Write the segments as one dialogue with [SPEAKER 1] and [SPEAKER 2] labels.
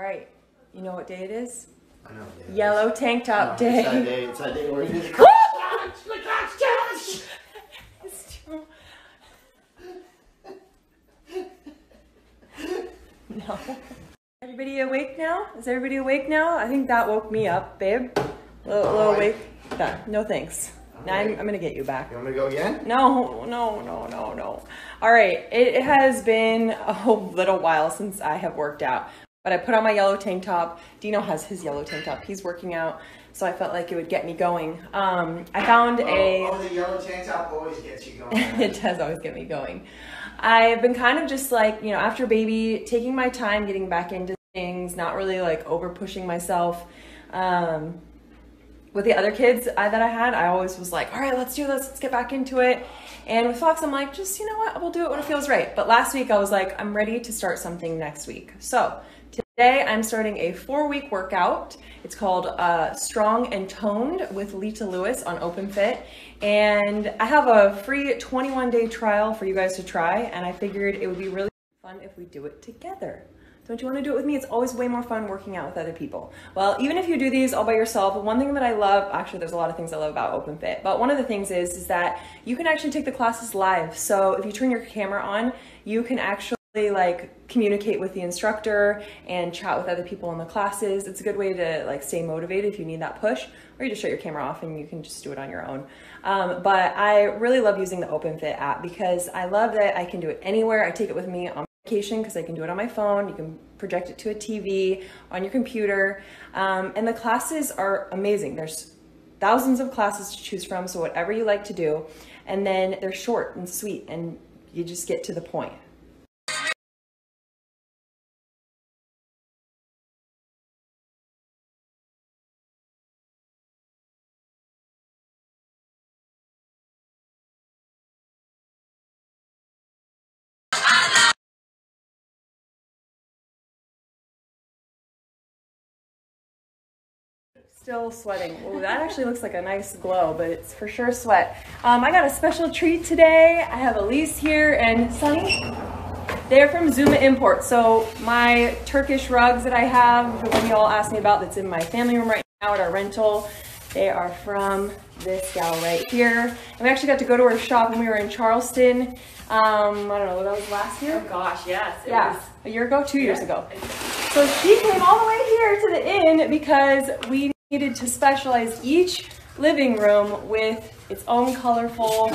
[SPEAKER 1] All right, you know what day it is?
[SPEAKER 2] I know. yeah.
[SPEAKER 1] Yellow tank top
[SPEAKER 2] No, It's that
[SPEAKER 1] day.
[SPEAKER 2] day. It's that day where
[SPEAKER 1] It's true. No. Everybody awake now? Is everybody awake now? I think that woke me up, babe. Little, little oh, awake. Done. No thanks. Now I'm, I'm gonna get you back.
[SPEAKER 2] You want me to go again?
[SPEAKER 1] No, no, no, no, no. All right, it has been a little while since I have worked out, but I put on my yellow tank top. Dino has his yellow tank top. He's working out, so I felt like it would get me going. Um, I found a.
[SPEAKER 2] Oh, the yellow tank top always gets you going.
[SPEAKER 1] it does always get me going. I've been kind of just like, you know, after baby, taking my time getting back into things, not really like over pushing myself. Um, with the other kids I, that I had, I always was like, all right, let's do this, let's get back into it. And with Fox, I'm like, just, you know what, we'll do it when it feels right. But last week I was like, I'm ready to start something next week. So today I'm starting a four week workout. It's called uh, Strong and Toned with Lita Lewis on OpenFit. And I have a free 21 day trial for you guys to try. And I figured it would be really fun if we do it together. Don't you want to do it with me? It's always way more fun working out with other people. Well, even if you do these all by yourself, one thing that I love, actually there's a lot of things I love about OpenFit, but one of the things is is that you can actually take the classes live. So if you turn your camera on, you can actually like communicate with the instructor and chat with other people in the classes. It's a good way to like stay motivated if you need that push, or you just shut your camera off and you can just do it on your own. Um, but I really love using the OpenFit app because I love that I can do it anywhere. I take it with me on because I can do it on my phone. You can project it to a TV on your computer, um, and the classes are amazing. There's thousands of classes to choose from, so whatever you like to do, and then they're short and sweet, and you just get to the point. Still sweating. Oh, that actually looks like a nice glow, but it's for sure sweat. Um, I got a special treat today. I have Elise here and Sunny. They're from Zuma Import. So my Turkish rugs that I have, the one you all asked me about that's in my family room right now at our rental, they are from this gal right here. And we actually got to go to her shop when we were in Charleston. Um, I don't know, that was last year?
[SPEAKER 3] Oh gosh, yes.
[SPEAKER 1] Yeah,
[SPEAKER 3] was-
[SPEAKER 1] a year ago, two years ago. So she came all the way here to the inn because we needed to specialize each living room with its own colorful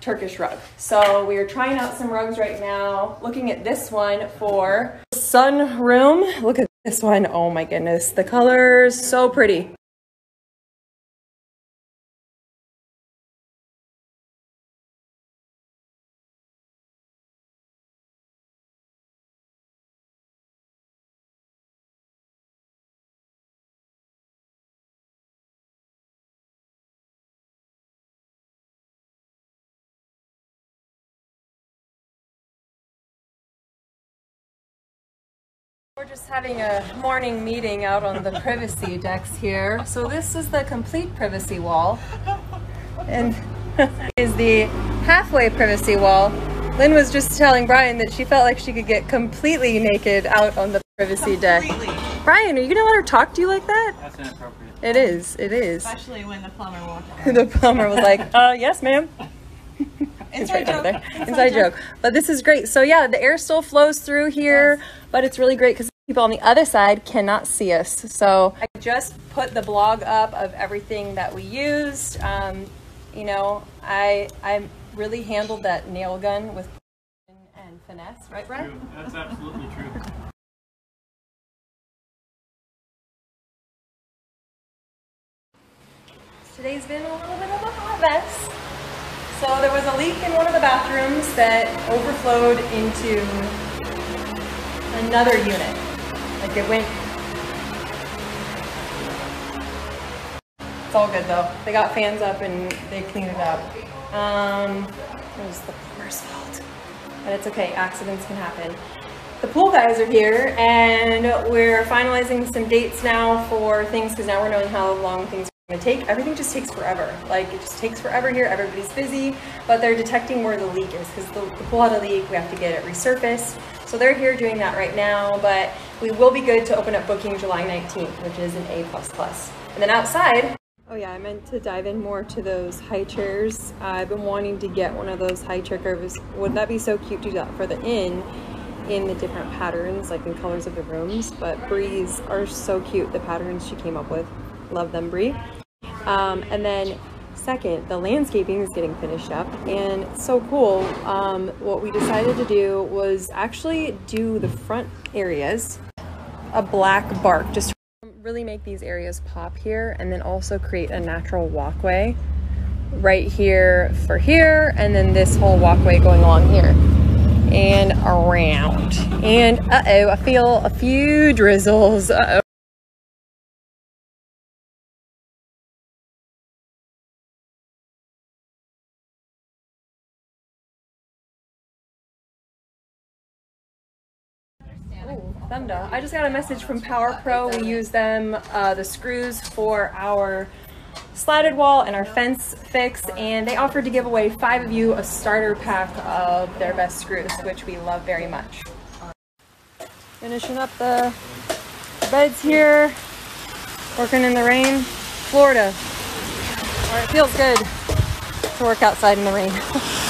[SPEAKER 1] Turkish rug. So we are trying out some rugs right now. Looking at this one for sun room. Look at this one. Oh my goodness. The colors so pretty. We're just having a morning meeting out on the privacy decks here. So this is the complete privacy wall. And is the halfway privacy wall. Lynn was just telling Brian that she felt like she could get completely naked out on the privacy deck. Brian, are you gonna let her talk to you like that?
[SPEAKER 4] That's inappropriate.
[SPEAKER 1] It is, it is.
[SPEAKER 3] Especially when the plumber walked in.
[SPEAKER 1] the plumber was like, uh, yes, ma'am. It's
[SPEAKER 3] Inside
[SPEAKER 1] right
[SPEAKER 3] joke.
[SPEAKER 1] there. Inside joke. But this is great. So yeah, the air still flows through here, but it's really great because people on the other side cannot see us. So I just put the blog up of everything that we used. Um, you know, I I really handled that nail gun with and finesse, right, Brian?
[SPEAKER 4] True. That's absolutely true.
[SPEAKER 1] Today's been a little bit of a hot mess. So there was a leak in one of the bathrooms that overflowed into another unit. Like it went. It's all good though. They got fans up and they cleaned it up. Um, it was the plumber's fault, but it's okay. Accidents can happen. The pool guys are here and we're finalizing some dates now for things because now we're knowing how long things gonna take everything just takes forever. Like it just takes forever here everybody's busy but they're detecting where the leak is because the, the pool had a leak we have to get it resurfaced. So they're here doing that right now but we will be good to open up booking july 19th which is an a plus plus. And then outside oh yeah i meant to dive in more to those high chairs. I've been wanting to get one of those high chair covers would that be so cute to do that for the inn in the different patterns like in colors of the rooms? But breeze are so cute the patterns she came up with. Love them brie um, and then second the landscaping is getting finished up and it's so cool. Um, what we decided to do was actually do the front areas a black bark just really make these areas pop here and then also create a natural walkway right here for here and then this whole walkway going along here and around. And uh-oh i feel a few drizzles. Uh-oh I just got a message from Power Pro. We use them, uh, the screws for our slatted wall and our fence fix, and they offered to give away five of you a starter pack of their best screws, which we love very much. Finishing up the beds here, working in the rain. Florida. Or it feels good to work outside in the rain.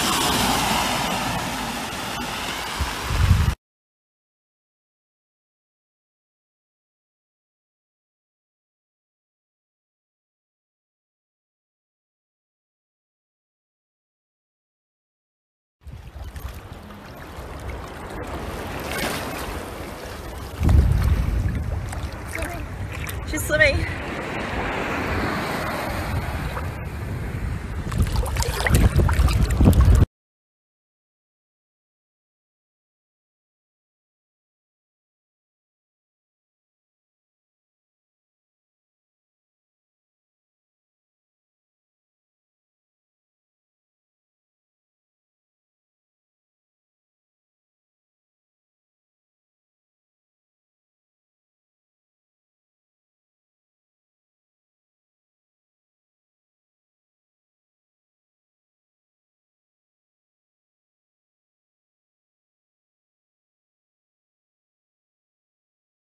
[SPEAKER 1] também.